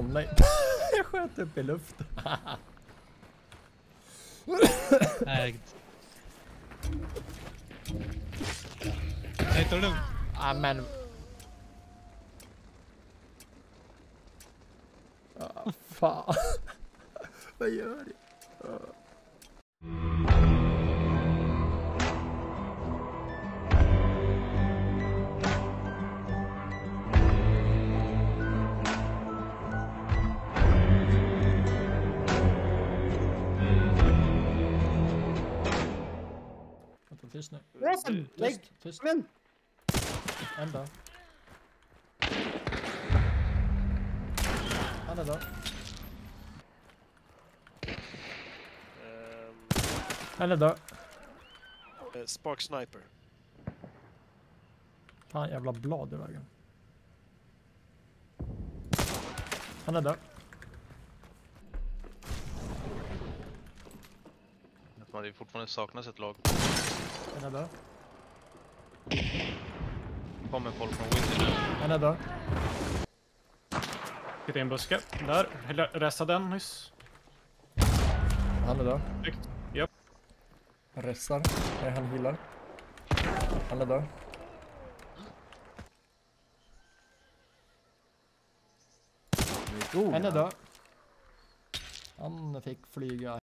Nej. Jag sköt upp i luften. Nej. Nej, ta det lugnt. Ja men. Ah, fan. Vad gör du? Vänta, tyst nu. Resten, lägg! Tyst. Men! En dör. Han är död. Han är död. Spark Sniper. Fan jävla blad i vägen. Han är död. Att det fortfarande saknas ett lag. Han är död. kommer folk från Windy nu. Han är död. Hittade en buske. Där. Restade den nyss. Han är död. Snyggt. Japp. Ressar. Nej, han healar. Han är död. En är död. Han fick flyga.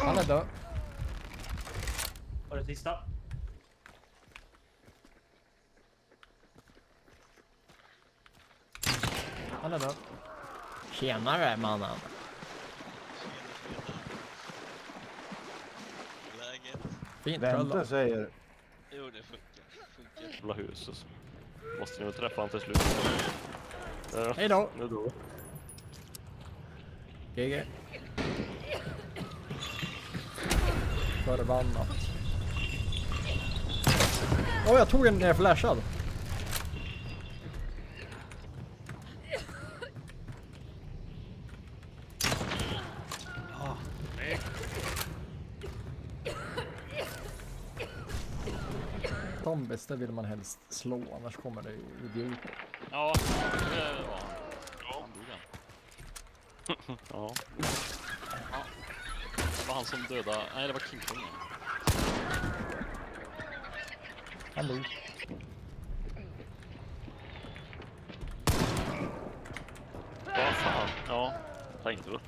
Han är död. Var det sista? Han är död. Tjenare mannen. Läget? Fint Vänta trölla. säger Jo, det funkar. funkar. Jävla hus alltså. Måste ni träffa han till slut. Hej då. nu då. GG. Förbannat. Åh, jag tog en när jag flashad. Zombies, det vill man helst slå, annars kommer det idioter. Ja, det var han. Ja. Han dog han. ja. ja. Var han som dödade... Nej, det var King Kong. Dog. Vad fan. Ja, tänkte du.